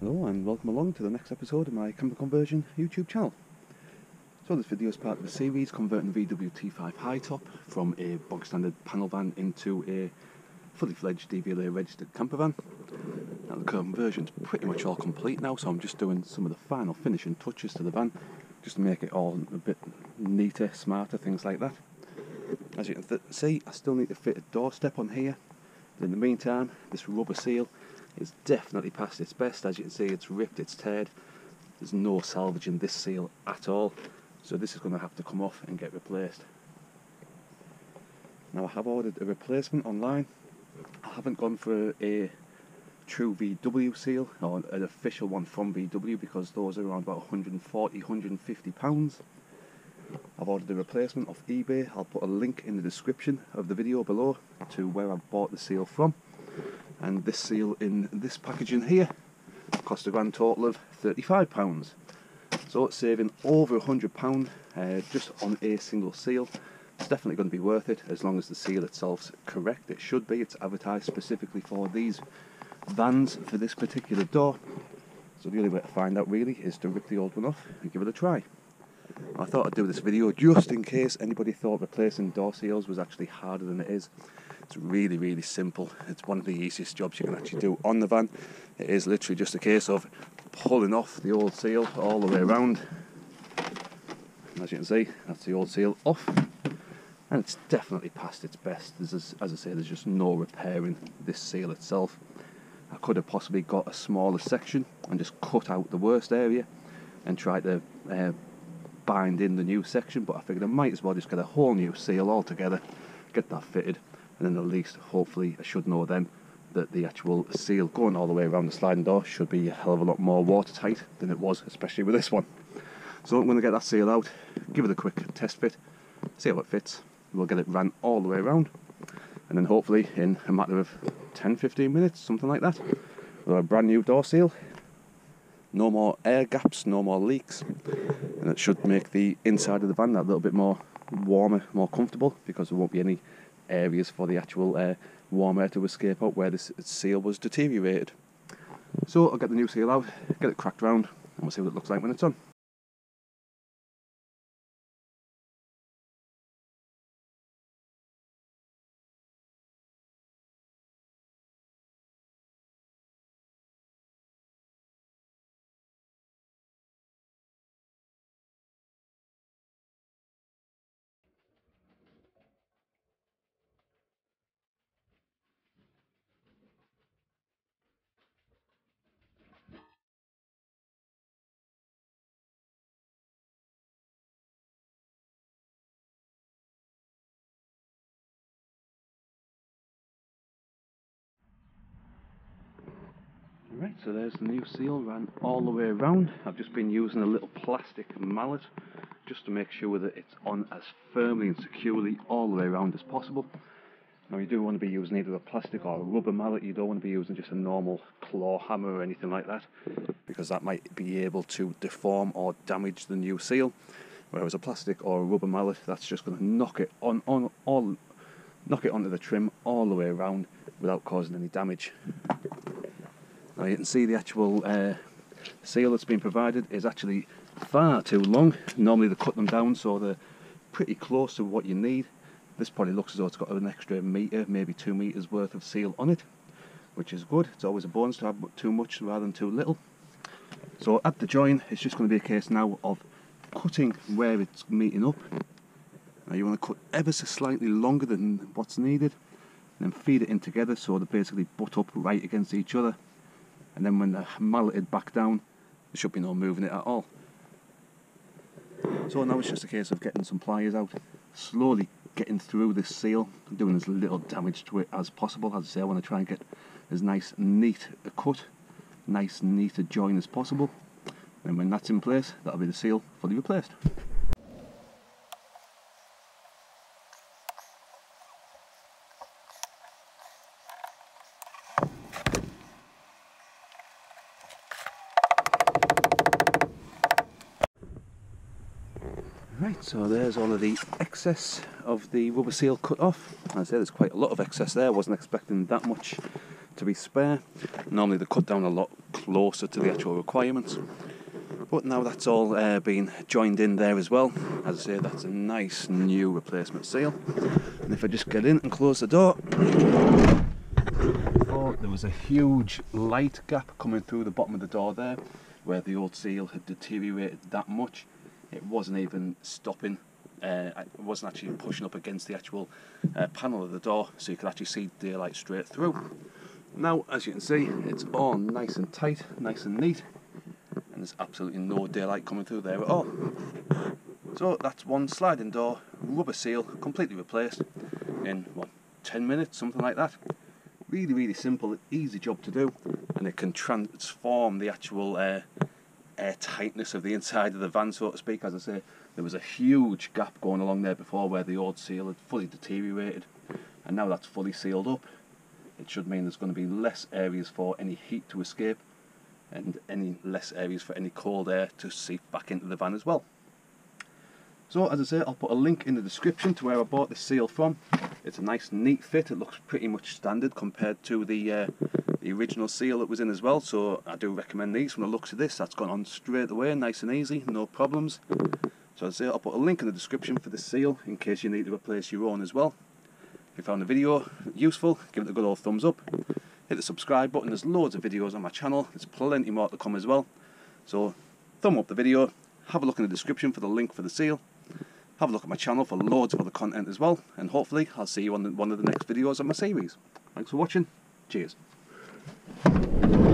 Hello and welcome along to the next episode of my camper conversion YouTube channel. So this video is part of the series converting the VW T5 high top from a bog standard panel van into a fully fledged DVLA registered camper van. Now the conversion's pretty much all complete now so I'm just doing some of the final finishing touches to the van just to make it all a bit neater, smarter, things like that. As you can see I still need to fit a doorstep on here. But in the meantime this rubber seal it's definitely past its best. As you can see, it's ripped, it's teared. There's no salvaging this seal at all. So this is going to have to come off and get replaced. Now I have ordered a replacement online. I haven't gone for a true VW seal or an official one from VW because those are around about 140, 150 pounds. I've ordered a replacement off eBay. I'll put a link in the description of the video below to where I've bought the seal from and this seal in this packaging here. Cost a grand total of £35 so it's saving over £100 uh, just on a single seal. It's definitely going to be worth it as long as the seal itself's correct. It should be. It's advertised specifically for these vans for this particular door. So the only way to find out really is to rip the old one off and give it a try. I thought I'd do this video just in case anybody thought replacing door seals was actually harder than it is it's really, really simple. It's one of the easiest jobs you can actually do on the van. It is literally just a case of pulling off the old seal all the way around. And as you can see, that's the old seal off. And it's definitely past its best. There's, as I say, there's just no repairing this seal itself. I could have possibly got a smaller section and just cut out the worst area and try to uh, bind in the new section, but I figured I might as well just get a whole new seal altogether, get that fitted, and then at least hopefully I should know then that the actual seal going all the way around the sliding door should be a hell of a lot more watertight than it was especially with this one. So I'm going to get that seal out give it a quick test fit see how it fits. We'll get it ran all the way around. And then hopefully in a matter of 10-15 minutes something like that we'll have a brand new door seal. No more air gaps no more leaks. And it should make the inside of the van that little bit more warmer more comfortable because there won't be any areas for the actual uh, warm air to escape out where this seal was deteriorated. So I'll get the new seal out, get it cracked round, and we'll see what it looks like when it's on. Right, so there's the new seal ran all the way around. I've just been using a little plastic mallet just to make sure that it's on as firmly and securely all the way around as possible. Now you do want to be using either a plastic or a rubber mallet, you don't want to be using just a normal claw hammer or anything like that because that might be able to deform or damage the new seal. Whereas a plastic or a rubber mallet, that's just going to knock it on, on all knock it onto the trim all the way around without causing any damage. Now you can see the actual uh, seal that's been provided is actually far too long. Normally they cut them down so they're pretty close to what you need. This probably looks as though it's got an extra metre, maybe two metres worth of seal on it, which is good. It's always a bonus to have too much rather than too little. So at the join, it's just going to be a case now of cutting where it's meeting up. Now you want to cut ever so slightly longer than what's needed, and then feed it in together so they basically butt up right against each other and then when they're malleted back down there should be no moving it at all. So now it's just a case of getting some pliers out, slowly getting through this seal, doing as little damage to it as possible. As I say, I want to try and get as nice neat a cut, nice neat a join as possible. And when that's in place, that'll be the seal fully replaced. Right, so there's all of the excess of the rubber seal cut off. As I say, there's quite a lot of excess there. Wasn't expecting that much to be spare. Normally they cut down a lot closer to the actual requirements. But now that's all uh, been joined in there as well. As I say, that's a nice new replacement seal. And if I just get in and close the door, oh, there was a huge light gap coming through the bottom of the door there, where the old seal had deteriorated that much. It wasn't even stopping uh, it wasn't actually pushing up against the actual uh, panel of the door so you could actually see daylight straight through. Now as you can see it's all nice and tight, nice and neat and there's absolutely no daylight coming through there at all. So that's one sliding door, rubber seal, completely replaced in what 10 minutes, something like that. Really really simple, easy job to do and it can transform the actual uh, air tightness of the inside of the van so to speak as I say there was a huge gap going along there before where the old seal had fully deteriorated and now that's fully sealed up. It should mean there's going to be less areas for any heat to escape and any less areas for any cold air to seep back into the van as well. So as I say I'll put a link in the description to where I bought this seal from. It's a nice neat fit, it looks pretty much standard compared to the uh, the original seal that was in as well so I do recommend these from the looks of this that's gone on straight away nice and easy no problems so as I say, I'll put a link in the description for the seal in case you need to replace your own as well. If you found the video useful, give it a good old thumbs up. Hit the subscribe button, there's loads of videos on my channel, there's plenty more to come as well. So thumb up the video, have a look in the description for the link for the seal. Have a look at my channel for loads of other content as well, and hopefully I'll see you on the, one of the next videos of my series. Thanks for watching, cheers. Thank you.